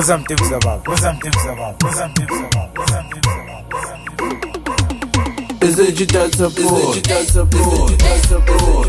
What's some tips about? What's some tips about? What's some tips about? What's some tips about? What's some tips about? Is it you digital support? Is it you digital support? Is it you digital support?